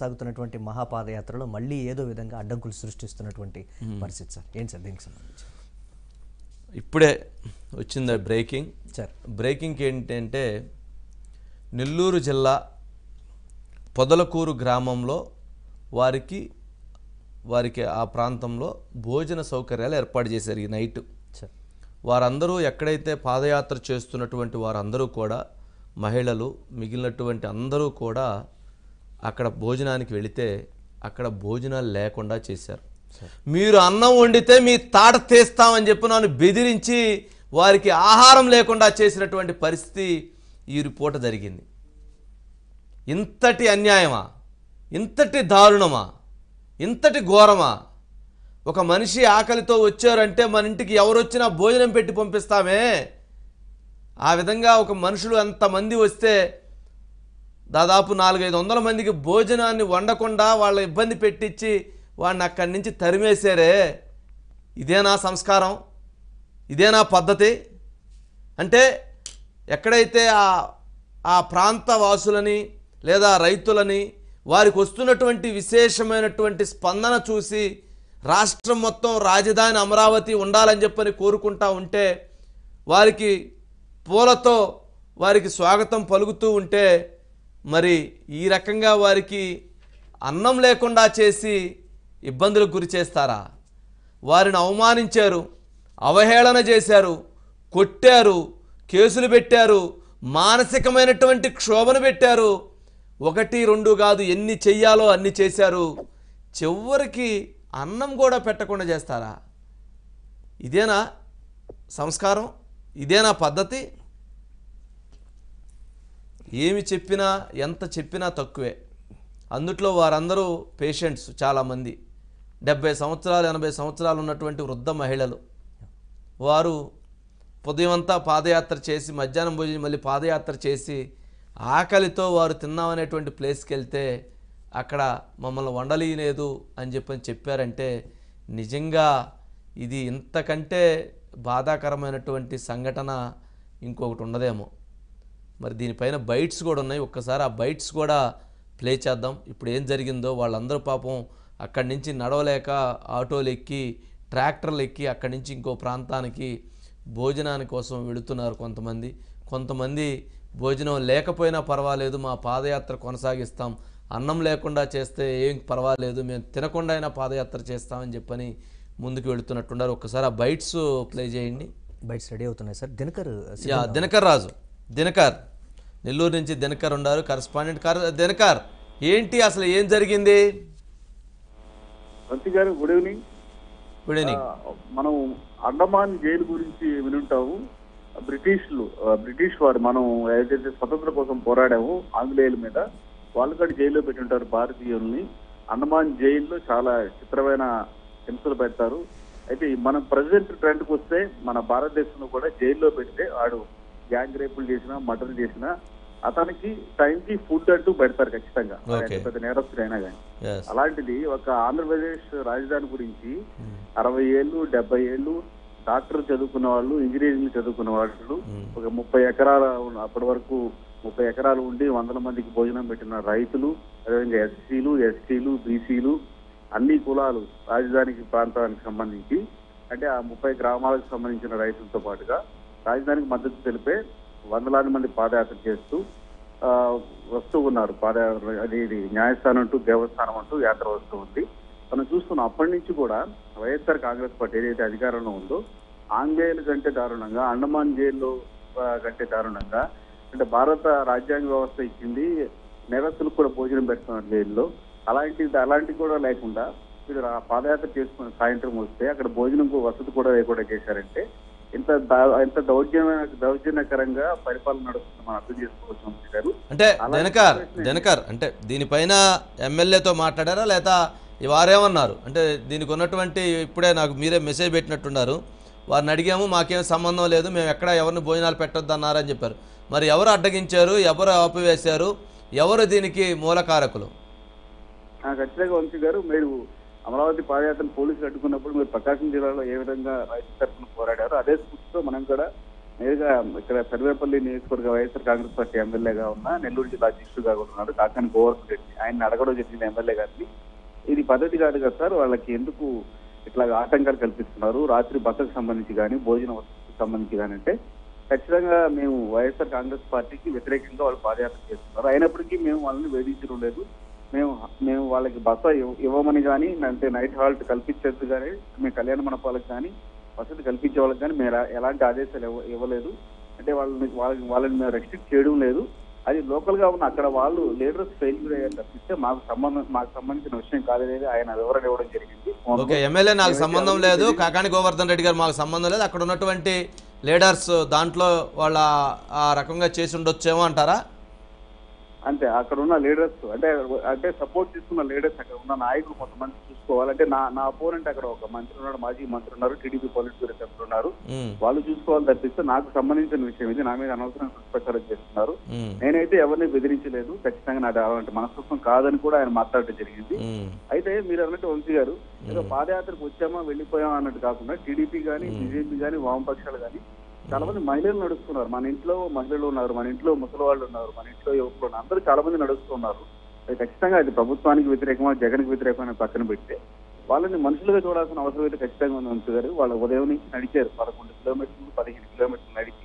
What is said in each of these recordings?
కొనసాగుతున్నటువంటి మహాపాదయాత్రలో మళ్ళీ ఏదో విధంగా అడ్డంకులు సృష్టిస్తున్నటువంటి పరిస్థితి సార్. ఏంటి సార్ దీనికి సంబంధించి? ఇప్పుడే వచ్చింది బ్రేకింగ్. సార్. బ్రేకింగ్ ఏంటంటే నెల్లూరు జిల్లా పొదలకూరు గ్రామంలో వారికి వారికి ఆ ప్రాంతంలో భోజన సౌకర్యాలు ఏర్పాటు చేశారు ఈ నైట్. సార్. వారందరూ ఎక్కడైతే పాదయాత్ర చేస్తున్నటువంటి వారందరూ కూడా మహిళలు మిగిలినటువంటి అందరూ కూడా అక్కడ భోజనానికి వెళితే అక్కడ భోజనాలు లేకుండా చేశారు. మీరు అన్నం వండితే మీ తాట తీస్తామని చెప్పి నన్ను బెదిరించి వారికి ఆహారం లేకుండా చేసినటువంటి పరిస్థితి ఈ పూట జరిగింది. ఇంతటి అన్యాయమా? ఇంతటి దారుణమా? ఇంతటి ఘోరమా? ఒక మనిషి ఆకలితో వచ్చారంటే మన ఇంటికి ఎవరొచ్చినా భోజనం పెట్టి పంపిస్తామే. ఆ విధంగా ఒక మనుషులు అంతమంది వస్తే దాదాపు నాలుగైదు వందల మందికి భోజనాన్ని వండకుండా వాళ్ళ ఇబ్బంది పెట్టించి వాడిని అక్కడి నుంచి తరిమేశారే. ఇదేనా సంస్కారం. ఇదేనా పద్ధతి. అంటే ఎక్కడైతే ఆ ఆ ప్రాంత వాసులని లేదా రైతులని వారికి వస్తున్నటువంటి విశేషమైనటువంటి స్పందన చూసి రాష్ట్రం మొత్తం రాజధాని అమరావతి ఉండాలని చెప్పని కోరుకుంటా ఉంటే వారికి పూలతో వారికి స్వాగతం పలుకుతూ ఉంటే మరి ఈ రకంగా వారికి అన్నం లేకుండా చేసి ఇబ్బందులకు గురి చేస్తారా? వారిని అవమానించారు అవహేళన చేశారు కొట్టారు కేసులు పెట్టారు మానసికమైనటువంటి క్షోభను పెట్టారు. ఒకటి రెండు కాదు ఎన్ని చెయ్యాలో అన్ని చేశారు. చివరికి అన్నం కూడా పెట్టకుండా చేస్తారా? ఇదేనా సంస్కారం? ఇదేనా పద్ధతి? ఏమి చెప్పినా ఎంత చెప్పినా తక్కువే. అందుట్లో వారందరూ పేషెంట్స్ చాలామంది. డెబ్బై సంవత్సరాలు ఎనభై సంవత్సరాలు ఉన్నటువంటి వృద్ధ మహిళలు. వారు ఉదయం అంతా పాదయాత్ర చేసి మధ్యాహ్నం భోజనం మళ్ళీ పాదయాత్ర చేసి ఆకలితో వారు తిన్నామనేటువంటి ప్లేస్కి వెళ్తే అక్కడ మమ్మల్ని వండలేయలేదు అని చెప్పని చెప్పారంటే నిజంగా ఇది ఇంతకంటే బాధాకరమైనటువంటి సంఘటన ఇంకొకటి ఉండదేమో. మరి దీనిపైన బైట్స్ కూడా ఉన్నాయి. ఒక్కసారి ఆ బైట్స్ కూడా ప్లే చేద్దాం. ఇప్పుడు ఏం జరిగిందో వాళ్ళందరూ పాపం అక్కడి నుంచి నడవలేక ఆటోలు ఎక్కి ట్రాక్టర్లు ఎక్కి అక్కడి నుంచి ఇంకో ప్రాంతానికి భోజనాని కోసం వెళుతున్నారు కొంతమంది. కొంతమంది భోజనం లేకపోయినా పర్వాలేదు మా పాదయాత్ర కొనసాగిస్తాం. అన్నం లేకుండా చేస్తే ఏం పర్వాలేదు మేము తినకుండా అయినా పాదయాత్ర చేస్తామని చెప్పని ముందుకు వెళుతున్నట్టున్నారు. ఒక్కసారి ఆ బైట్స్ ప్లే చేయండి. బయట రెడీ అవుతున్నాయి సార్. దినకర్ దినకర్ రాజు. దినకర్. నెల్లూరు నుంచి దినకర్ ఉన్నారు. కరస్పాండెంట్ కర్ దినకర్ ఏంటి అసలు ఏం జరిగింది? వంశీ గారు గుడ్ ఈవినింగ్ గుడ్ ఈవినింగ్ మనం అండమాన్ జైలు గురించి వినుంటాము. బ్రిటిష్లు బ్రిటిష్ వారు మనం ఏదైతే స్వతంత్ర కోసం పోరాడామో ఆంగ్లేయుల మీద వాళ్ళు కూడా జైల్లో పెట్టి ఉంటారు భారతీయుల్ని. అండమాన్ జైల్లో చాలా చిత్రమైన హింసలు పెడతారు. అయితే మనం ప్రజెంట్ ట్రెండ్కి వస్తే మన భారతదేశంలో కూడా జైల్లో పెడితే వాడు గ్యాంగ్ రేపులు చేసినా మర్డర్ చేసినా అతనికి టైంకి ఫుడ్ అంటూ పెడతారు ఖచ్చితంగా. పెద్ద నేరస్తుడైనా కానీ ఎస్ అలాంటిది ఒక ఆంధ్రప్రదేశ్ రాజధాని గురించి అరవై ఏళ్ళు డెబ్బై ఏళ్ళు డాక్టర్ చదువుకున్న వాళ్ళు ఇంజనీరింగ్ చదువుకున్న వాళ్ళు ఒక ముప్పై ఎకరాల అప్పటి వరకు ముప్పై ఎకరాలు ఉండి వందల మందికి భోజనం పెట్టిన రైతులు అదేవిధంగా ఎస్సీలు ఎస్టీలు బీసీలు అన్ని కులాలు రాజధానికి ప్రాంతానికి సంబంధించి అంటే ఆ ముప్పై గ్రామాలకు సంబంధించిన రైతులతో పాటుగా రాజధానికి మద్దతు తెలిపే వందలాది మంది పాదయాత్ర చేస్తూ వస్తూ ఉన్నారు. పాదయాత్ర అది ఇది న్యాయస్థానం అంటూ దేవస్థానం అంటూ యాత్ర వస్తూ ఉంది. మనం చూస్తున్నాం అప్పటి నుంచి కూడా వైఎస్ఆర్ కాంగ్రెస్ పార్టీ ఏదైతే అధికారంలో ఉందో ఆంగ్లేయుల కంటే దారుణంగా అండమాన్ జైల్లో కంటే దారుణంగా అంటే భారత రాజ్యాంగ వ్యవస్థ ఇచ్చింది నేరస్తులకు కూడా భోజనం పెడుతున్నారు జైల్లో. అలాంటి అలాంటివి కూడా లేకుండా మీరు పాదయాత్ర చేసుకుని సాయంత్రం వస్తే అక్కడ భోజనం వసతి కూడా లేకుండా చేశారంటే ఇంత ఇంత దౌర్జన్య దౌర్జన్యకరంగా పరిపాలన నడుస్తుంది మనం అర్థం చేసుకోవచ్చు గారు. అంటే దినకర్ దినకర్ అంటే దీనిపైన ఎమ్మెల్యేతో మాట్లాడారా లేదా వారేమన్నారు? అంటే దీనికి ఉన్నటువంటి ఇప్పుడే నాకు మీరే మెసేజ్ పెట్టినట్టున్నారు. వారిని అడిగాము మాకేం సంబంధం లేదు మేము ఎక్కడ ఎవరిని భోజనాలు పెట్టొద్దు అన్నారని చెప్పారు. మరి ఎవరు అడ్డగించారు ఎవరు ఆపివేశారు ఎవరు దీనికి మూలకారకులు ఖచ్చితంగా వంశీ గారు మీరు అమరావతి పాదయాత్రను పోలీసులు అడ్డుకున్నప్పుడు మీరు ప్రకాశం జిల్లాలో ఏ విధంగా రైతు తరఫున పోరాడారు అదే స్ఫూర్తితో మనం కూడా నేరుగా ఇక్కడ సర్వేపల్లి నియోజకవర్గ వైఎస్ఆర్ కాంగ్రెస్ పార్టీ ఎమ్మెల్యేగా ఉన్న నెల్లూరు జిల్లా అధ్యక్షుడుగా కూడా ఉన్నాడు కాకాని గోవర్ధన్ రెడ్డి. ఆయన అడగడం జరిగింది ఎమ్మెల్యే గారిని. ఇది పద్ధతి కాదు కదా సార్ వాళ్ళకి ఎందుకు ఇట్లా ఆటంకాలు కల్పిస్తున్నారు? రాత్రి బసకు సంబంధించి కానీ భోజన వసతికి సంబంధించి కానీ అంటే ఖచ్చితంగా మేము వైఎస్ఆర్ కాంగ్రెస్ పార్టీకి వ్యతిరేకంగా వాళ్ళు పాదయాత్ర చేస్తున్నారు. అయినప్పటికీ మేము వాళ్ళని వేధించడం లేదు. మేము మేము వాళ్ళకి బస ఇవ్వ- ఇవ్వమని కానీ అంటే నైట్ హాల్ట్ కల్పించద్దు కానీ మేము కళ్యాణ మండపాలకు కానీ వసతి కల్పించే వాళ్ళకి కానీ మేము ఎలా- ఎలాంటి ఆదేశాలు ఇవ్వ- ఇవ్వలేదు. అంటే వాళ్ళని వాళ్ళని వాళ్ళని మేము రెస్ట్రిక్ట్ చేయడం లేదు. అది లోకల్గా ఉన్న అక్కడ వాళ్ళు లీడర్స్ ఫెయిల్యూర్ అయ్యారు తప్పిస్తే మాకు సంబంధం మాకు సంబంధించిన విషయం కాదనేది ఆయన వివరణ ఇవ్వడం జరిగింది. ఓకే ఎమ్మెల్యే నాకు సంబంధం లేదు. కాకాని గోవర్ధన్ రెడ్డి గారు మాకు సంబంధం లేదు. అక్కడ ఉన్నటువంటి లీడర్స్ దాంట్లో వాళ్ళ ఆ రకంగా చేసి ఉండొచ్చేమో అంటారా? అంతే అక్కడ ఉన్న లీడర్స్ అంటే అంటే సపోర్ట్ తీసుకున్న లీడర్స్ అక్కడ ఉన్న నాయకులు కొంతమంది చూసుకోవాలి అంటే నా నా అపోనెంట్ అక్కడ ఒక మంత్రి ఉన్నాడు మాజీ మంత్రి ఉన్నారు టీడీపీ పొలిట్ బ్యూరో సభ్యులు ఉన్నారు వాళ్ళు చూసుకోవాలి తప్పిస్తే నాకు సంబంధించిన విషయం ఇది నా మీద అనవసరం దుష్ప్రచారం చేస్తున్నారు. నేనైతే ఎవరిని బెదిరించలేదు ఖచ్చితంగా నాది అలాంటి మనస్తత్వం కాదని కూడా ఆయన మాట్లాడటం జరిగింది. అయితే మీరు అన్నట్టు వంశీ గారు ఏదో పాదయాత్రకు వచ్చామా వెళ్ళిపోయామా అన్నట్టు కాకుండా టీడీపీ కానీ బీజేపీ కానీ వామపక్షాలు కానీ చాలా మంది మహిళలు నడుస్తున్నారు. మన ఇంట్లో మహిళలు ఉన్నారు మన ఇంట్లో ముసలి వాళ్ళు ఉన్నారు మన ఇంట్లో యువకులు ఉన్నారు. అందరూ చాలా మంది నడుస్తున్నారు అది ఖచ్చితంగా అది ప్రభుత్వానికి వ్యతిరేకమా జగన్కి వ్యతిరేకమని పక్కన పెడితే వాళ్ళని మనుషులుగా చూడాల్సిన అవసరం అయితే ఖచ్చితంగా ఉంది వంశీ గారు వాళ్ళ ఉదయం నుంచి నడిచారు. పదకొండు కిలోమీటర్లు పదిహేను కిలోమీటర్లు నడిచి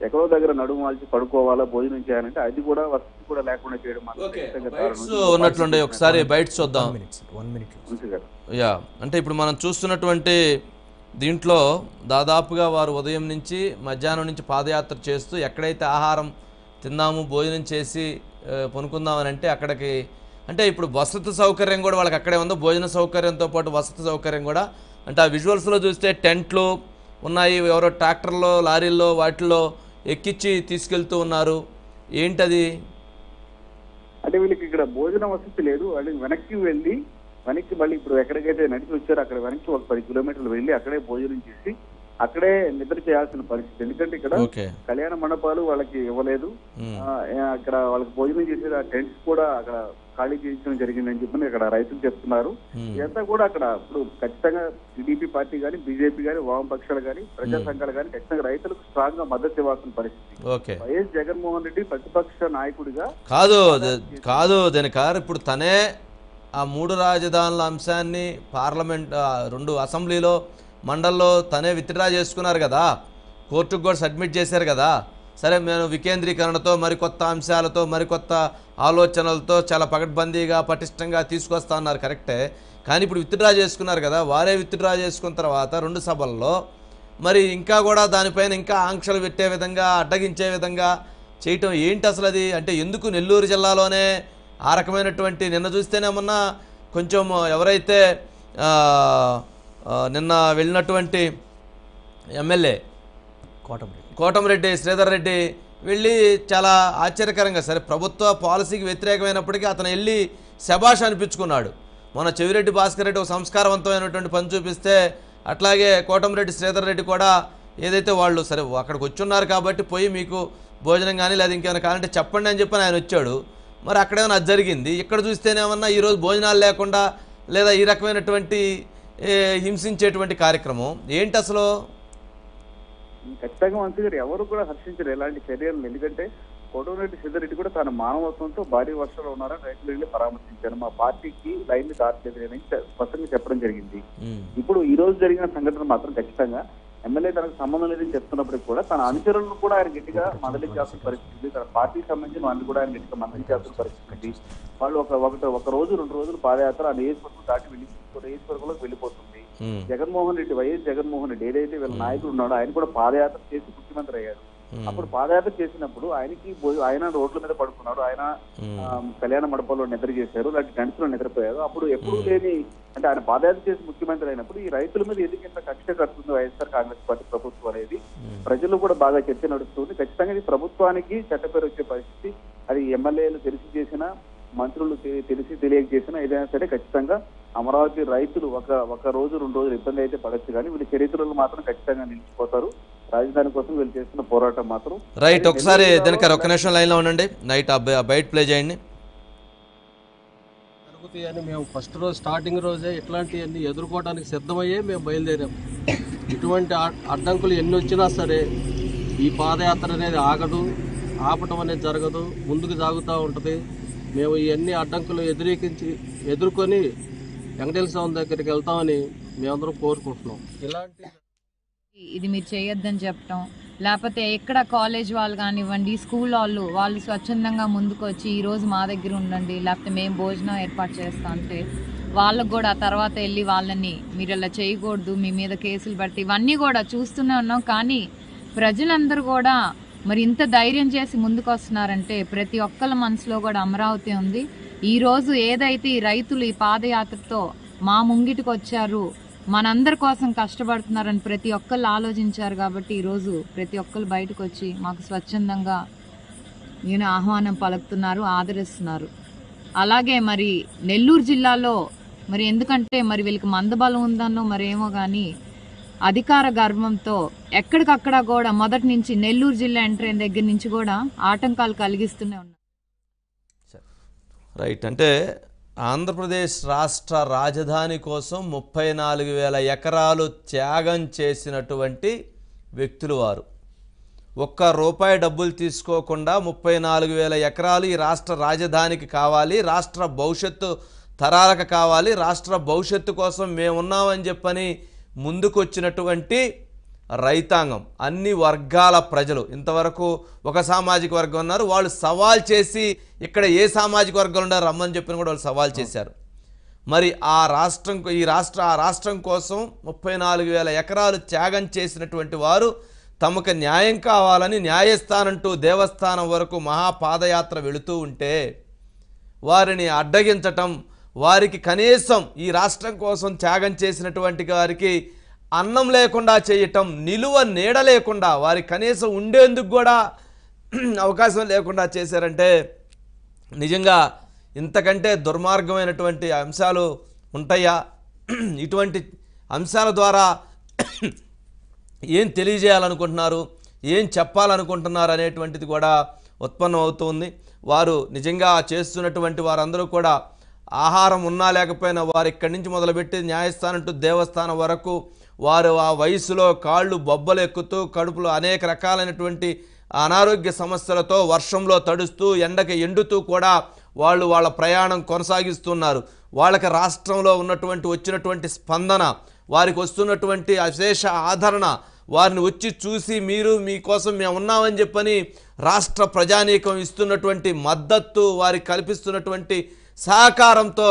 ఎక్కడో దగ్గర నడుము వాల్చి పడుకోవాలా భోజనం చేయాలంటే అది కూడా వసతి కూడా లేకుండా చేయడం. ఉన్నట్లుండే ఒకసారి బయట చూద్దాం. One minute yeah. అంటే ఇప్పుడు మనం చూస్తున్నటువంటి దీంట్లో దాదాపుగా వారు ఉదయం నుంచి మధ్యాహ్నం నుంచి పాదయాత్ర చేస్తూ ఎక్కడైతే ఆహారం తిన్నాము భోజనం చేసి పనుకుందామని అంటే అక్కడికి అంటే ఇప్పుడు వసతి సౌకర్యం కూడా వాళ్ళకి అక్కడే ఉందో. భోజన సౌకర్యంతో పాటు వసతి సౌకర్యం కూడా. అంటే ఆ విజువల్స్లో చూస్తే టెంట్లు ఉన్నాయి. ఎవరో ట్రాక్టర్లో లారీల్లో వాటిల్లో ఎక్కించి తీసుకెళ్తూ ఉన్నారు. ఏంటది? అంటే వీళ్ళకి ఇక్కడ భోజన వసతి లేదు. అంటే వెనక్కి వెళ్ళి వెనక్కి మళ్ళీ ఇప్పుడు ఎక్కడికైతే నడిచి వచ్చారో అక్కడ వెనక్కి ఒక పది కిలోమీటర్లు వెళ్ళి అక్కడే భోజనం చేసి అక్కడే నిద్ర చేయాల్సిన పరిస్థితి. ఎందుకంటే ఇక్కడ కళ్యాణ మండపాలు వాళ్ళకి ఇవ్వలేదు. అక్కడ వాళ్ళకి భోజనం చేసేది ఆ టెంట్స్ కూడా అక్కడ ఖాళీ చేయించడం జరిగిందని చెప్పి అక్కడ రైతులు చెప్తున్నారు. ఇదంతా కూడా అక్కడ ఇప్పుడు ఖచ్చితంగా టీడీపీ పార్టీ కానీ బీజేపీ కానీ వామపక్షాలు కానీ ప్రజా సంఘాలు కానీ ఖచ్చితంగా రైతులకు స్ట్రాంగ్గా మద్దతు ఇవ్వాల్సిన పరిస్థితి. వైఎస్ జగన్మోహన్ రెడ్డి ప్రతిపక్ష నాయకుడిగా కాదు కాదు దినకర్ ఇప్పుడు తనే ఆ మూడు రాజధానుల అంశాన్ని పార్లమెంట్ రెండు అసెంబ్లీలో మండల్లో తనే విత్డ్రా చేసుకున్నారు కదా. కోర్టుకు కూడా సబ్మిట్ చేశారు కదా. సరే మేము వికేంద్రీకరణతో మరికొత్త అంశాలతో మరికొత్త ఆలోచనలతో చాలా పకడ్బందీగా పటిష్టంగా తీసుకొస్తా అన్నారు కరెక్టే. కానీ ఇప్పుడు విత్డ్రా చేసుకున్నారు కదా. వారే విత్డ్రా చేసుకున్న తర్వాత రెండు సభల్లో మరి ఇంకా కూడా దానిపైన ఇంకా ఆంక్షలు పెట్టే విధంగా అడ్డగించే విధంగా చేయటం ఏంటి అసలు అది? అంటే ఎందుకు నెల్లూరు జిల్లాలోనే ఆ రకమైనటువంటి నిన్న చూస్తేనేమన్నా కొంచెం ఎవరైతే నిన్న వెళ్ళినటువంటి ఎమ్మెల్యే కోటమిరెడ్డి. కోటమిరెడ్డి శ్రీధర్ రెడ్డి వెళ్ళి చాలా ఆశ్చర్యకరంగా సరే ప్రభుత్వ పాలసీకి వ్యతిరేకమైనప్పటికీ అతను వెళ్ళి శబాష్ అనిపించుకున్నాడు. మన చెవిరెడ్డి భాస్కర్ రెడ్డి ఒక సంస్కారవంతమైనటువంటి పని చూపిస్తే అట్లాగే కోటమిరెడ్డి శ్రీధర్ రెడ్డి కూడా ఏదైతే వాళ్ళు సరే అక్కడికి వచ్చున్నారు కాబట్టి పోయి మీకు భోజనం కానీ లేదా ఇంకేమైనా కావాలంటే చెప్పండి అని చెప్పి ఆయన వచ్చాడు. మరి అక్కడేమైనా అది జరిగింది? ఇక్కడ చూస్తేనేమన్నా ఈరోజు భోజనాలు లేకుండా లేదా ఈ రకమైనటువంటి హింసించేటువంటి కార్యక్రమం? ఏంటి అసలు? ఖచ్చితంగా మంత్రి గారు ఎవరు కూడా హర్షించరు ఎలాంటి చర్యలు ఎందుకంటే కోటమిరెడ్డి సిద్ధారెడ్డి కూడా తన మానవత్వంతో భారీ వర్షాలు ఉన్నారని రైతులు వెళ్ళి పరామర్శించారు. మా పార్టీకి లైన్ దాటలేదు అని స్పష్టంగా చెప్పడం జరిగింది. ఇప్పుడు ఈ రోజు జరిగిన సంఘటన మాత్రం ఖచ్చితంగా ఎమ్మెల్యే తనకు సంబంధం లేదని చెప్తున్నప్పటికీ కూడా తన అనుచరులను కూడా ఆయన గట్టిగా మందలించాల్సిన పరిస్థితి ఉంది. తన పార్టీకి సంబంధించిన వాళ్ళు కూడా ఆయన గట్టిగా మందలించాల్సిన పరిస్థితి ఉంది. వాళ్ళు ఒక ఒకటి ఒక రోజు రెండు రోజులు పాదయాత్ర ఆ నియోజకవర్గం దాటి వెళ్ళి నియోజకవర్గంలోకి వెళ్ళిపోతుంది జగన్మోహన్ రెడ్డి వైఎస్ జగన్మోహన్ రెడ్డి ఏదైతే వీళ్ళ నాయకుడు ఉన్నాడో ఆయన కూడా పాదయాత్ర చేసి ముఖ్యమంత్రి అయ్యారు అప్పుడు పాదయాత్ర చేసినప్పుడు ఆయనకి ఆయన రోడ్ల మీద పడుకున్నాడు ఆయన కళ్యాణ మండపంలో నిద్ర చేశారు లాంటి గంటలో నిద్రపోయారు. అప్పుడు ఎప్పుడు లేని అంటే ఆయన పాదయాత్ర చేసి ముఖ్యమంత్రి అయినప్పుడు ఈ రైతుల మీద ఎందుకు ఇంత కక్ష కడుతుంది వైఎస్ఆర్ కాంగ్రెస్ పార్టీ ప్రభుత్వం అనేది ప్రజల్లో కూడా బాగా చర్చ నడుస్తుంది. ఖచ్చితంగా ఇది ప్రభుత్వానికి చట్టపేరు వచ్చే పరిస్థితి. అది ఎమ్మెల్యేలు తెలిసి చేసిన మంత్రులు తెలిసి తెలియక చేసిన ఏదైనా సరే ఖచ్చితంగా అమరావతి రైతులు ఒక ఒక రోజు రెండు రోజులు ఇబ్బంది అయితే పడచ్చు. కానీ వీళ్ళ చరిత్రలో మాత్రం ఖచ్చితంగా నిలిచిపోతారు. రాజధాని కోసం వీళ్ళు చేస్తున్న పోరాటం మాత్రం రైట్ ఒకసారి దినకర్ ఒక్క నిమిషం లైన్లో ఉండండి. నైట్ ఆ బ- ఆ బయట ప్లే చేయండి. జరుగుతాయని మేము ఫస్ట్ రోజు స్టార్టింగ్ రోజే ఇట్లాంటివన్నీ ఎదుర్కోవడానికి సిద్ధమయ్యే మేము బయలుదేరాం. ఇటువంటి అడ్డంకులు ఎన్ని వచ్చినా సరే ఈ పాదయాత్ర అనేది ఆగదు ఆపటం అనేది జరగదు ముందుకు సాగుతూ ఉంటుంది. మేము ఇవన్నీ అడ్డంకులు ఎదురీకించి ఎదుర్కొని వెంకటేశ్వర స్వామి దగ్గరికి వెళ్తామని మేమందరం కోరుకుంటున్నాం. ఇలాంటి ఇది మీరు చేయొద్దని చెప్పటం. లేకపోతే ఎక్కడ కాలేజ్ వాళ్ళు కానివ్వండి స్కూల్ వాళ్ళు వాళ్ళు స్వచ్ఛందంగా ముందుకు వచ్చి ఈ రోజు మా దగ్గర ఉండండి లేకపోతే మేము భోజనం ఏర్పాటు చేస్తాం అంటే వాళ్ళకు కూడా తర్వాత వెళ్ళి వాళ్ళని మీరు ఇలా చేయకూడదు మీ మీద కేసులు పెడితే ఇవన్నీ కూడా చూస్తూనే ఉన్నాం. కానీ ప్రజలందరూ కూడా మరి ఇంత ధైర్యం చేసి ముందుకు వస్తున్నారంటే ప్రతి ఒక్కళ్ళ మనసులో కూడా అమరావతి ఉంది. ఈ రోజు ఏదైతే ఈ రైతులు ఈ పాదయాత్రతో మా ముంగిటికి వచ్చారు మనందరి కోసం కష్టపడుతున్నారని ప్రతి ఒక్కళ్ళు ఆలోచించారు కాబట్టి ఈరోజు ప్రతి ఒక్కళ్ళు బయటకు వచ్చి మాకు స్వచ్ఛందంగా నేను ఆహ్వానం పలుకుతున్నారు ఆదరిస్తున్నారు. అలాగే మరి నెల్లూరు జిల్లాలో మరి ఎందుకంటే మరి వీళ్ళకి మందబలం ఉందన్నో మరేమో కానీ అధికార గర్వంతో ఎక్కడికక్కడ కూడా మొదటి నుంచి నెల్లూరు జిల్లా ఎంటర్ అయిన దగ్గర నుంచి కూడా ఆటంకాలు కలిగిస్తూనే ఉన్నారు. రైట్. అంటే ఆంధ్రప్రదేశ్ రాష్ట్ర రాజధాని కోసం ముప్పై నాలుగు వేల ఎకరాలు త్యాగం చేసినటువంటి వ్యక్తులు వారు. ఒక్క రూపాయి డబ్బులు తీసుకోకుండా ముప్పై నాలుగు వేల ఎకరాలు ఈ రాష్ట్ర రాజధానికి కావాలి రాష్ట్ర భవిష్యత్తు తరాలకు కావాలి రాష్ట్ర భవిష్యత్తు కోసం మేమున్నామని చెప్పని ముందుకొచ్చినటువంటి రైతాంగం అన్ని వర్గాల ప్రజలు. ఇంతవరకు ఒక సామాజిక వర్గం ఉన్నారు వాళ్ళు సవాల్ చేసి ఇక్కడ ఏ సామాజిక వర్గాలు ఉన్నారు రమ్మని చెప్పిన కూడా వాళ్ళు సవాల్ చేశారు. మరి ఆ రాష్ట్రం ఈ రాష్ట్ర ఆ రాష్ట్రం కోసం ముప్పై నాలుగు వేల ఎకరాలు త్యాగం చేసినటువంటి వారు తమకు న్యాయం కావాలని న్యాయస్థానంటూ దేవస్థానం వరకు మహాపాదయాత్ర వెళుతూ ఉంటే వారిని అడ్డగించటం వారికి కనీసం ఈ రాష్ట్రం కోసం త్యాగం చేసినటువంటి వారికి అన్నం లేకుండా చేయటం నిలువ నీడ లేకుండా వారి కనీసం ఉండేందుకు కూడా అవకాశం లేకుండా చేశారంటే నిజంగా ఇంతకంటే దుర్మార్గమైనటువంటి అంశాలు ఉంటాయా? ఇటువంటి అంశాల ద్వారా ఏం తెలియజేయాలనుకుంటున్నారు? ఏం చెప్పాలనుకుంటున్నారు అనేటువంటిది కూడా ఉత్పన్నం అవుతుంది వారు నిజంగా చేస్తున్నటువంటి వారందరూ కూడా ఆహారం ఉన్నా లేకపోయినా వారు ఇక్కడి నుంచి మొదలుపెట్టి న్యాయస్థానం టు దేవస్థానం వరకు వారు ఆ వయసులో కాళ్ళు బొబ్బలు ఎక్కుతూ కడుపులో అనేక రకాలైనటువంటి అనారోగ్య సమస్యలతో వర్షంలో తడుస్తూ ఎండకి ఎండుతూ కూడా వాళ్ళు వాళ్ళ ప్రయాణం కొనసాగిస్తున్నారు. వాళ్ళకి రాష్ట్రంలో ఉన్నటువంటి వచ్చినటువంటి స్పందన వారికి వస్తున్నటువంటి అశేష ఆదరణ వారిని వచ్చి చూసి మీరు మీకోసం మేము ఉన్నామని చెప్పని రాష్ట్ర ప్రజానీకం ఇస్తున్నటువంటి మద్దతు వారికి కల్పిస్తున్నటువంటి సహకారంతో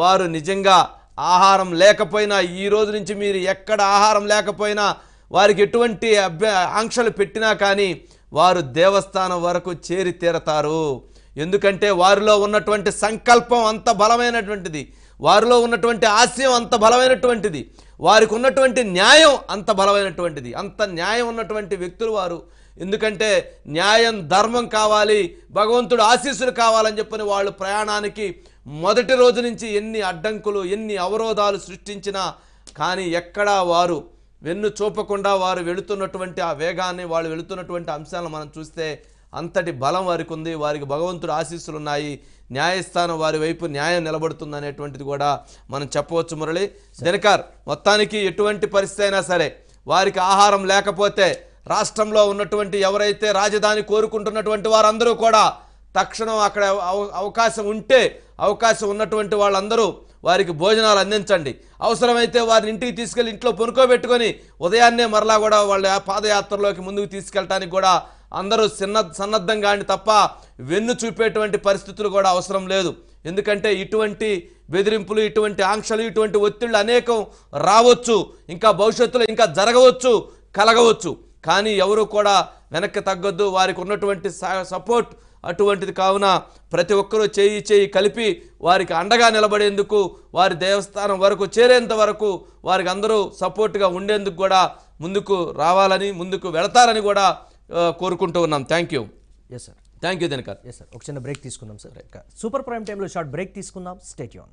వారు నిజంగా ఆహారం లేకపోయినా ఈ రోజు నుంచి మీరు ఎక్కడ ఆహారం లేకపోయినా వారికి ఎటువంటి అభ్య ఆంక్షలు పెట్టినా కానీ వారు దేవస్థానం వరకు చేరి తీరతారు. ఎందుకంటే వారిలో ఉన్నటువంటి సంకల్పం అంత బలమైనటువంటిది. వారిలో ఉన్నటువంటి ఆశయం అంత బలమైనటువంటిది. వారికి ఉన్నటువంటి న్యాయం అంత బలమైనటువంటిది. అంత న్యాయం ఉన్నటువంటి వ్యక్తులు వారు ఎందుకంటే న్యాయం ధర్మం కావాలి భగవంతుడు ఆశీస్సులు కావాలని చెప్పని వాళ్ళు ప్రయాణానికి మొదటి రోజు నుంచి ఎన్ని అడ్డంకులు ఎన్ని అవరోధాలు సృష్టించినా కానీ ఎక్కడా వారు వెన్ను చూపకుండా వారు వెళుతున్నటువంటి ఆ వేగాన్ని వాళ్ళు వెళుతున్నటువంటి అంశాలను మనం చూస్తే అంతటి బలం వారికి ఉంది. వారికి భగవంతుడు ఆశీస్సులు ఉన్నాయి. న్యాయస్థానం వారి వైపు న్యాయం నిలబడుతుంది అనేటువంటిది కూడా మనం చెప్పవచ్చు మురళి. దినకార్ మొత్తానికి ఎటువంటి పరిస్థితి అయినా సరే వారికి ఆహారం లేకపోతే రాష్ట్రంలో ఉన్నటువంటి ఎవరైతే రాజధాని కోరుకుంటున్నటువంటి వారందరూ కూడా తక్షణం అక్కడ అవ- అవకాశం ఉంటే అవకాశం ఉన్నటువంటి వాళ్ళందరూ వారికి భోజనాలు అందించండి. అవసరమైతే వారిని ఇంటికి తీసుకెళ్ళి ఇంట్లో పొనుకోబెట్టుకొని ఉదయాన్నే మరలా కూడా వాళ్ళ పాదయాత్రలోకి ముందుకు తీసుకెళ్ళటానికి కూడా అందరూ సిన్న సన్నద్ధంగా అండి తప్ప వెన్ను చూపేటువంటి పరిస్థితులు కూడా అవసరం లేదు. ఎందుకంటే ఇటువంటి బెదిరింపులు ఇటువంటి ఆంక్షలు ఇటువంటి ఒత్తిళ్ళు అనేకం రావచ్చు. ఇంకా భవిష్యత్తులో ఇంకా జరగవచ్చు కలగవచ్చు. కానీ ఎవరు కూడా వెనక్కి తగ్గొద్దు. వారికి ఉన్నటువంటి సపోర్ట్ అటువంటిది కావున ప్రతి ఒక్కరూ చేయి చేయి కలిపి వారికి అండగా నిలబడేందుకు వారి దేవస్థానం వరకు చేరేంత వరకు వారికి అందరూ సపోర్ట్గా ఉండేందుకు కూడా ముందుకు రావాలని ముందుకు వెళతారని కూడా కోరుకుంటూ ఉన్నాం. Thank you yes sir thank you Dinakar yes sir ఒక చిన్న బ్రేక్ తీసుకుందాం సార్ సూపర్ ప్రైమ్ టైంలో షార్ట్ బ్రేక్ తీసుకుందాం. స్టేట్ యూన్